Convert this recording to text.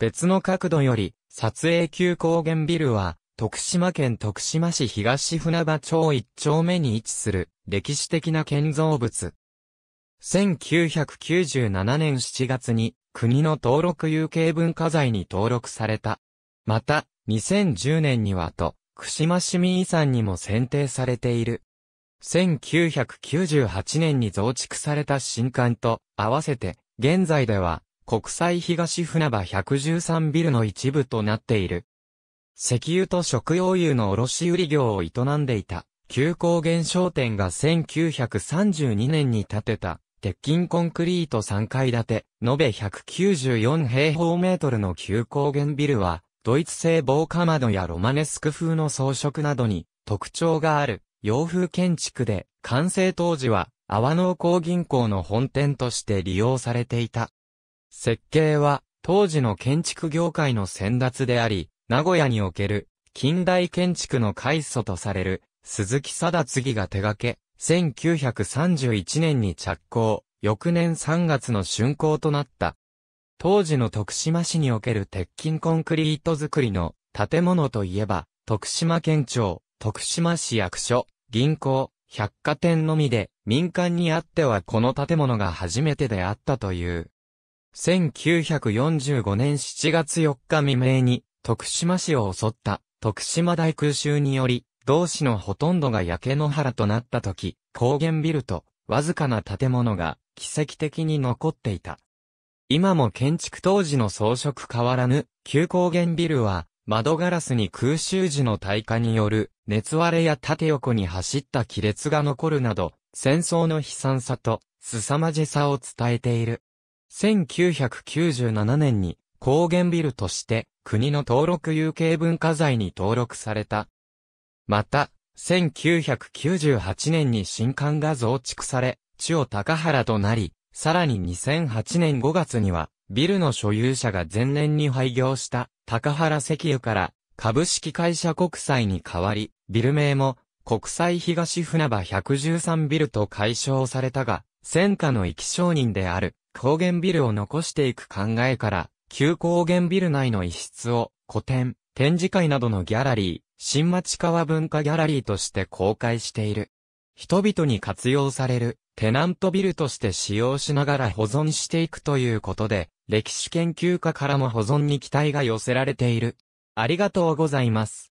別の角度より、撮影級高原ビルは、徳島県徳島市東船場町一丁目に位置する歴史的な建造物。1997年7月に国の登録有形文化財に登録された。また、2010年にはと、串間市民遺産にも選定されている。1998年に増築された新館と合わせて、現在では国際東船場113ビルの一部となっている。石油と食用油の卸売業を営んでいた、旧高原商店が1932年に建てた、鉄筋コンクリート3階建て、延べ194平方メートルの旧高原ビルは、ドイツ製防火窓やロマネスク風の装飾などに特徴がある洋風建築で、完成当時は、阿波農工銀行の本店として利用されていた。設計は、当時の建築業界の先達であり、名古屋における近代建築の開祖とされる鈴木貞次が手掛け、1931年に着工、翌年3月の竣工となった。当時の徳島市における鉄筋コンクリート作りの建物といえば、徳島県庁、徳島市役所、銀行、百貨店のみで民間にあってはこの建物が初めてであったという。1945年7月4日未明に徳島市を襲った徳島大空襲により、同市のほとんどが焼け野原となった時、高原ビルとわずかな建物が奇跡的に残っていた。今も建築当時の装飾変わらぬ旧高原ビルは窓ガラスに空襲時の耐火による熱割れや縦横に走った亀裂が残るなど戦争の悲惨さと凄まじさを伝えている。1997年に高原ビルとして国の登録有形文化財に登録された。また、1998年に新館が増築され、地を高原となり、さらに2008年5月には、ビルの所有者が前年に廃業した高原石油から株式会社国際に変わり、ビル名も国際東船場113ビルと解消されたが、戦火の生き証人である高原ビルを残していく考えから、旧高原ビル内の一室を古典、展示会などのギャラリー、新町川文化ギャラリーとして公開している。人々に活用されるテナントビルとして使用しながら保存していくということで、歴史研究家からも保存に期待が寄せられている。ありがとうございます。